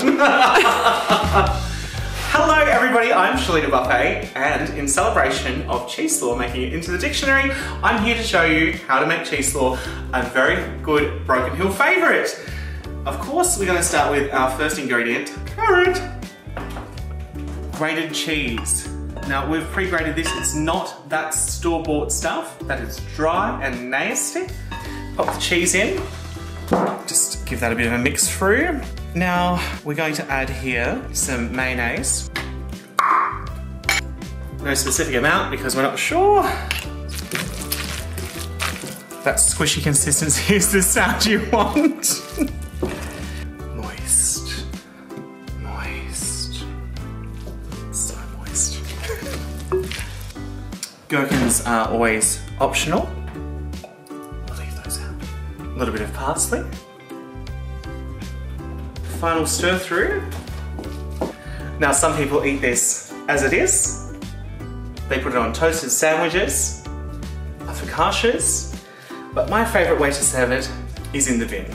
Hello everybody, I'm Shelita Buffet and in celebration of cheese slaw making it into the dictionary, I'm here to show you how to make cheese slaw, a very good Broken Hill favourite. Of course, we're gonna start with our first ingredient, carrot. Grated cheese. Now we've pre-grated this, it's not that store-bought stuff, that is dry and nasty. Pop the cheese in, just give that a bit of a mix through. Now we're going to add here some mayonnaise. No specific amount because we're not sure. That squishy consistency is the sound you want. moist, moist, so moist. Gherkins are always optional. I'll leave those out. A little bit of parsley. Final stir through. Now some people eat this as it is. They put it on toasted sandwiches, focaccias, but my favourite way to serve it is in the bin.